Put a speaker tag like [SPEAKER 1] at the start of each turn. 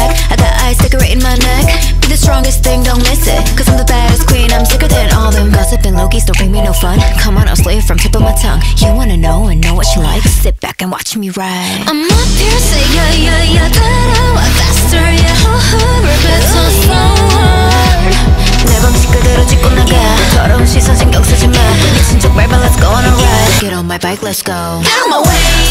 [SPEAKER 1] black At the ice decorating my neck. Be the strongest thing, don't miss it. Cause I'm the baddest queen, I'm sicker than all. Them gossiping and Loki's don't bring me no fun. Come on, I'll slay it from tip of my tongue. You wanna know and know what you like? Sit back and watch me ride. I'm
[SPEAKER 2] up here, say yeah, yeah, yeah better, 따라와 faster, yeah, ho-ho Repeat so slower
[SPEAKER 1] 내맘 그대로 짚고 나가 더러운 시선
[SPEAKER 2] 신경 쓰지 마 미친 let's go on a
[SPEAKER 1] ride. Get on my bike, let's go. Out
[SPEAKER 2] my way